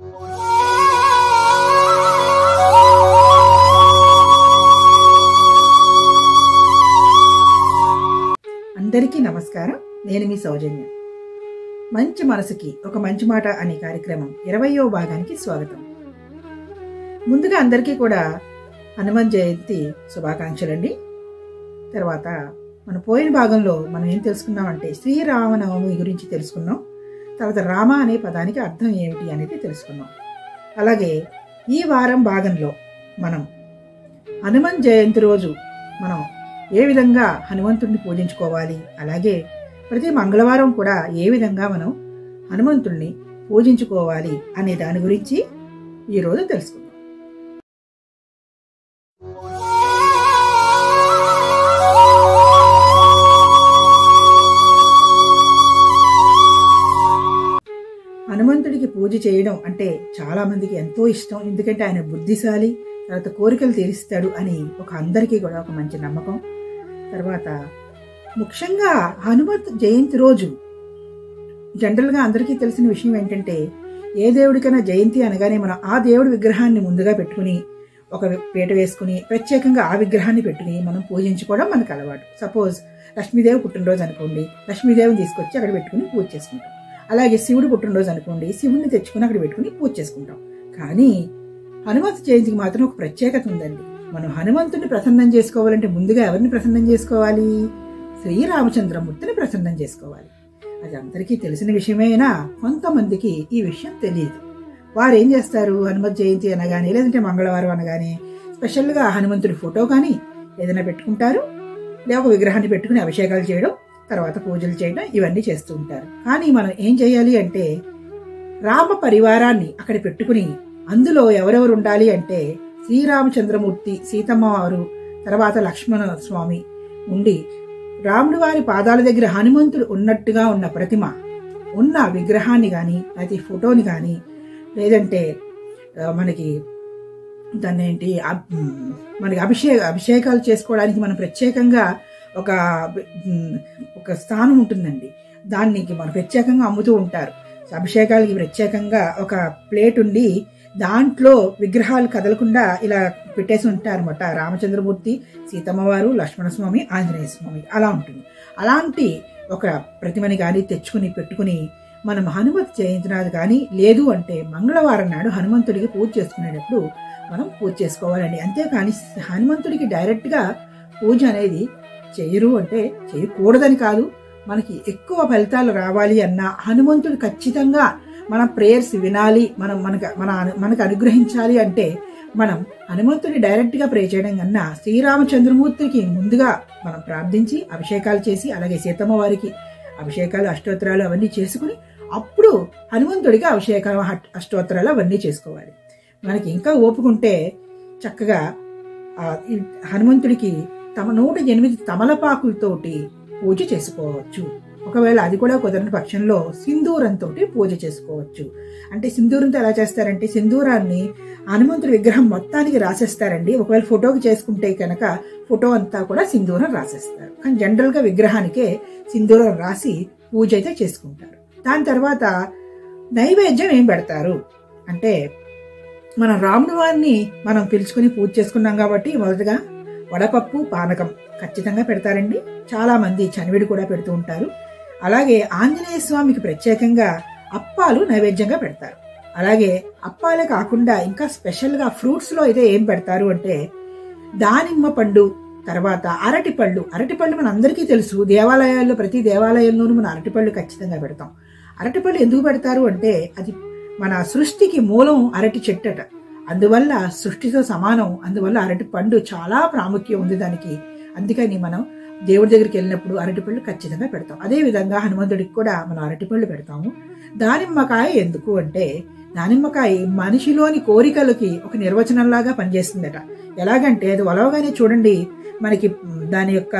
అందరికీ నమస్కారం. నేను మీ సౌజన్య. మంచి మనసుకి ఒక మంచి మాట అనే కార్యక్రమం ఇరవయో భాగానికి స్వాగతం. ముందుగా అందరికీ కూడా హనుమాన్ జయంతి శుభాకాంక్షలండి. తర్వాత మన పోయిన భాగంలో మనం ఏం తెలుసుకున్నామంటే శ్రీరామనవమి గురించి తెలుసుకున్నాం. తర్వాత రామ అనే పదానికి అర్థం ఏమిటి అనేది తెలుసుకున్నాం అలాగే ఈ వారం భాగంలో మనం హనుమాన్ జయంతి రోజు మనం ఏ విధంగా హనుమంతుడిని పూజించుకోవాలి? అలాగే ప్రతి మంగళవారం కూడా ఏ విధంగా మనం హనుమంతుడిని పూజించుకోవాలి అనే దాని గురించి ఈరోజు తెలుసుకుందాం. హనుమంతుడికి పూజ చేయడం అంటే చాలామందికి ఎంతో ఇష్టం. ఎందుకంటే ఆయన బుద్ధిశాలి తర్వాత కోరికలు తీరుస్తాడు అని ఒక అందరికీ కూడా ఒక మంచి నమ్మకం. తర్వాత ముఖ్యంగా హనుమత్ జయంతి రోజు జనరల్గా అందరికీ తెలిసిన విషయం ఏంటంటే ఏ దేవుడికైనా జయంతి అనగానే మనం ఆ దేవుడి విగ్రహాన్ని ముందుగా పెట్టుకుని ఒక పీట వేసుకుని ప్రత్యేకంగా ఆ విగ్రహాన్ని పెట్టుకుని మనం పూజించుకోవడం మనకు అలవాటు. సపోజ్ లక్ష్మీదేవి పుట్టినరోజు అనుకోండి లక్ష్మీదేవిని తీసుకొచ్చి అక్కడ పెట్టుకుని పూజ చేసుకుంటాం. అలాగే శివుడు పుట్టినరోజు అనుకోండి శివుడిని తెచ్చుకుని అక్కడ పెట్టుకుని పూజ చేసుకుంటాం. కానీ హనుమంతు జయంతికి మాత్రం ఒక ప్రత్యేకత ఉందండి. మనం హనుమంతుడిని ప్రసన్నం చేసుకోవాలంటే ముందుగా ఎవరిని ప్రసన్నం చేసుకోవాలి? శ్రీరామచంద్రమూర్తిని ప్రసన్నం చేసుకోవాలి. అది అందరికీ తెలిసిన విషయమైనా కొంతమందికి ఈ విషయం తెలియదు. వారు ఏం చేస్తారు? హనుమత్ జయంతి అనగానే లేదంటే మంగళవారం అనగానే స్పెషల్గా హనుమంతుడి ఫోటో కానీ ఏదైనా పెట్టుకుంటారు? లేదా ఒక విగ్రహాన్ని పెట్టుకుని అభిషేకాలు చేయడం? తర్వాత పూజలు చేయడం ఇవన్నీ చేస్తూ ఉంటారు. కానీ మనం ఏం చేయాలి అంటే రామ పరివారాన్ని అక్కడ పెట్టుకుని అందులో ఎవరెవరు ఉండాలి అంటే శ్రీరామచంద్రమూర్తి సీతమ్మ వారు తర్వాత లక్ష్మణ స్వామి ఉండి రాముడి వారి పాదాల దగ్గర హనుమంతుడు ఉన్నట్టుగా ఉన్న ప్రతిమ ఉన్న విగ్రహాన్ని కానీ అయితే ఫోటోని కానీ లేదంటే మనకి దాన్ని ఏంటి అబ్- మనకి అభిషేక అభిషేకాలు చేసుకోవడానికి మనం ప్రత్యేకంగా ఒక ఒక స్థానం ఉంటుందండి. దానికి మనం ప్రత్యేకంగా అమ్ముతూ ఉంటారు. అభిషేకాలకి ప్రత్యేకంగా ఒక ప్లేట్ ఉండి దాంట్లో విగ్రహాలు కదలకుండా ఇలా పెట్టేసి ఉంటారు అనమాట రామచంద్రమూర్తి సీతమ్మవారు లక్ష్మణస్వామి ఆంజనేయ స్వామి అలా ఉంటుంది. అలాంటి ఒక ప్రతిమని కానీ తెచ్చుకుని పెట్టుకుని మనం హనుమతి జయంతినాథ్ కానీ లేదు అంటే మంగళవారం నాడు హనుమంతుడికి పూజ చేసుకునేటప్పుడు మనం పూజ చేసుకోవాలండి. అంతేకాని హనుమంతుడికి డైరెక్ట్గా పూజ అనేది చేయరు అంటే చేయకూడదని కాదు. మనకి ఎక్కువ ఫలితాలు రావాలి అన్నా హనుమంతుడు ఖచ్చితంగా మన ప్రేయర్స్ వినాలి మనం మనకు మన మనకు అనుగ్రహించాలి అంటే మనం హనుమంతుడి డైరెక్ట్గా ప్రే చేయడం కన్నా శ్రీరామచంద్రమూర్తికి ముందుగా మనం ప్రార్థించి అభిషేకాలు చేసి అలాగే సీతమ్మ వారికి అభిషేకాలు అష్టోత్తరాలు అవన్నీ చేసుకుని అప్పుడు హనుమంతుడికి అభిషేకాలు అష్టోత్తరాలు అవన్నీ చేసుకోవాలి. మనకి ఇంకా ఓపుకుంటే చక్కగా హనుమంతుడికి తమ నూట ఎనిమిది తమలపాకులతోటి పూజ చేసుకోవచ్చు. ఒకవేళ అది కూడా కుదరని పక్షంలో సింధూరంతో పూజ చేసుకోవచ్చు. అంటే సింధూరంతో ఎలా చేస్తారంటే సింధూరాన్ని హనుమంతుడి విగ్రహం మొత్తానికి రాసేస్తారండి. ఒకవేళ ఫోటోకి చేసుకుంటే కనుక ఫోటో అంతా కూడా సింధూరం రాసేస్తారు. కానీ జనరల్గా విగ్రహానికే సింధూరం రాసి పూజ అయితే చేసుకుంటారు. దాని తర్వాత నైవేద్యం ఏం పెడతారు? అంటే మన రాముడి వారిని మనం పిలుచుకుని పూజ చేసుకున్నాం కాబట్టి మొదటగా వడపప్పు పానకం ఖచ్చితంగా పెడతారండి. చాలా మంది చనివిడి కూడా పెడుతూ ఉంటారు. అలాగే ఆంజనేయ స్వామికి ప్రత్యేకంగా అప్పాలు నైవేద్యంగా పెడతారు. అలాగే అప్పాలే కాకుండా ఇంకా స్పెషల్గా ఫ్రూట్స్లో అయితే ఏం పెడతారు అంటే దానిమ్మ పండు తర్వాత అరటిపళ్ళు అరటిపళ్ళు మన అందరికీ తెలుసు. దేవాలయాల్లో ప్రతి దేవాలయంలోనూ మన అరటిపళ్ళు ఖచ్చితంగా పెడతాం. అరటిపళ్ళు ఎందుకు పెడతారు అంటే అది మన సృష్టికి మూలం అరటి చెట్టట. అందువల్ల సృష్టితో సమానం అందువల్ల అరటి పండు చాలా ప్రాముఖ్యం ఉంది దానికి. అందుకని మనం దేవుడి దగ్గరికి వెళ్ళినప్పుడు అరటిపళ్ళు ఖచ్చితంగా పెడతాం. అదే విధంగా హనుమంతుడికి కూడా మనం అరటిపళ్ళు పెడతాము. దానిమ్మకాయ ఎందుకు అంటే దానిమ్మకాయ మనిషిలోని కోరికలకి ఒక నిర్వచనంలాగా పనిచేస్తుందట. ఎలాగంటే అది ఒలవగానే చూడండి మనకి దాని యొక్క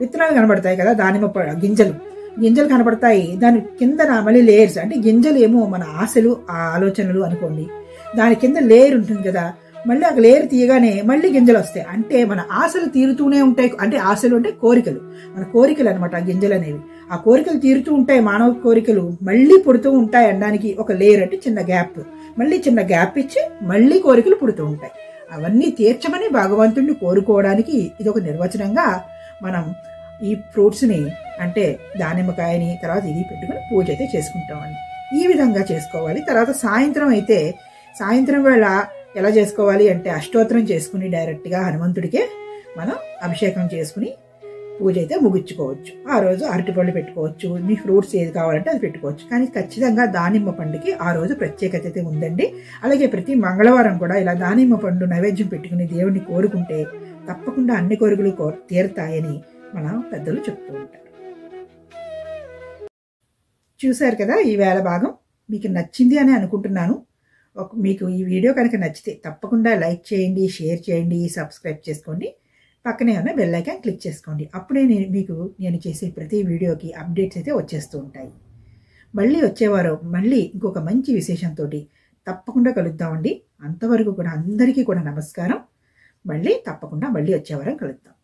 విత్తనాలు కనబడతాయి కదా దానిమ్మ ప- గింజలు. గింజలు కనబడతాయి. దాని కింద మళ్ళీ లేయర్స్. అంటే గింజలు ఏమో మన ఆశలు ఆ ఆలోచనలు అనుకోండి. దాని కింద లేయర్ ఉంటుంది కదా. మళ్ళీ ఆ లేయర్ తీయగానే మళ్ళీ గింజలు వస్తాయి. అంటే మన ఆశలు తీరుతూనే ఉంటాయి. అంటే ఆశలు అంటే కోరికలు. మన కోరికలు అనమాట ఆ గింజలు అనేవి. ఆ కోరికలు తీరుతూ ఉంటాయి. మానవ కోరికలు మళ్ళీ పుడుతూ ఉంటాయి అనడానికి ఒక లేయర్ అంటే చిన్న గ్యాప్. మళ్ళీ చిన్న గ్యాప్ ఇచ్చి మళ్ళీ కోరికలు పుడుతూ ఉంటాయి. అవన్నీ తీర్చమని భగవంతుడిని కోరుకోవడానికి ఇది ఒక నిర్వచనంగా మనం ఈ ఫ్రూట్స్ని అంటే దానిమ్మకాయని తర్వాత ఇది పెట్టుకుని పూజ అయితే చేసుకుంటామండి. ఈ విధంగా చేసుకోవాలి. తర్వాత సాయంత్రం అయితే సాయంత్రం వేళ ఎలా చేసుకోవాలి అంటే అష్టోత్తరం చేసుకుని డైరెక్ట్గా హనుమంతుడికే మనం అభిషేకం చేసుకుని పూజ అయితే ముగించుకోవచ్చు. ఆ రోజు అరటిపళ్ళు పెట్టుకోవచ్చు మీ ఫ్రూట్స్ ఏది కావాలంటే అది పెట్టుకోవచ్చు. కానీ ఖచ్చితంగా దానిమ్మ పండుకి ఆ రోజు ప్రత్యేకత అయితే ఉందండి. అలాగే ప్రతి మంగళవారం కూడా ఇలా దానిమ్మ పండు నైవేద్యం పెట్టుకుని దేవుడిని కోరుకుంటే తప్పకుండా అన్ని కోరికలు కో తీరతాయని మన పెద్దలు చెప్తూ ఉంటారు. చూశారు కదా ఈ వేళ భాగం? మీకు నచ్చింది అని అనుకుంటున్నాను. ఒక మీకు ఈ వీడియో కనుక నచ్చితే తప్పకుండా లైక్ చేయండి షేర్ చేయండి సబ్స్క్రైబ్ చేసుకోండి. పక్కనే ఉన్న బెల్లైకాన్ క్లిక్ చేసుకోండి. అప్పుడే నేను మీకు నేను చేసే ప్రతి వీడియోకి అప్డేట్స్ అయితే వచ్చేస్తూ ఉంటాయి. మళ్ళీ వచ్చేవారు మళ్ళీ ఇంకొక మంచి విశేషంతో తప్పకుండా కలుద్దామండి అంతవరకు కూడా అందరికీ కూడా నమస్కారం. మళ్ళీ తప్పకుండా మళ్ళీ వచ్చేవారం కలుద్దాం.